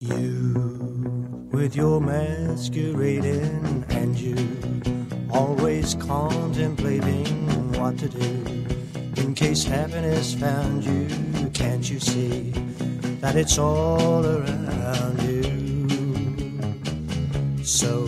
You, with your masquerading, and you, always contemplating what to do. In case happiness found you, can't you see that it's all around you? So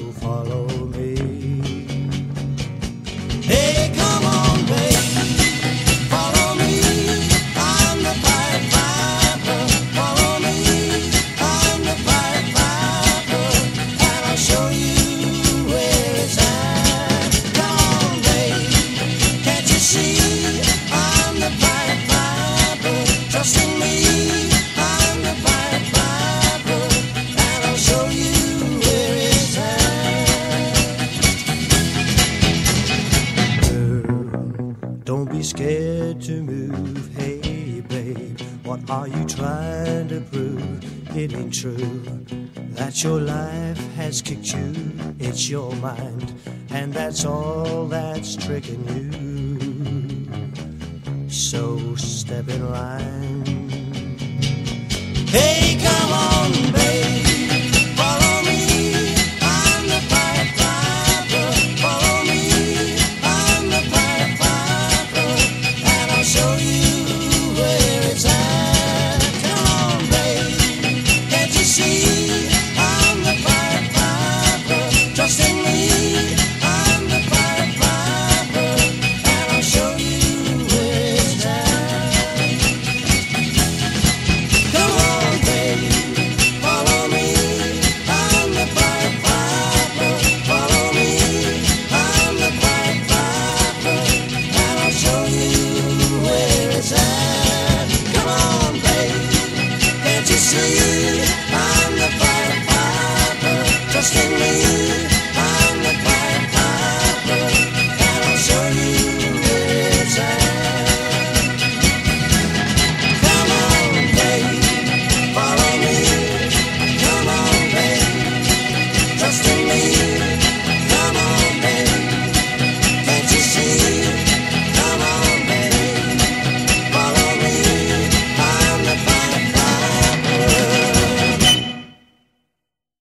don't be scared to move. Hey, babe, what are you trying to prove? It ain't true that your life has kicked you. It's your mind, and that's all that's tricking you. So step in line. Hey,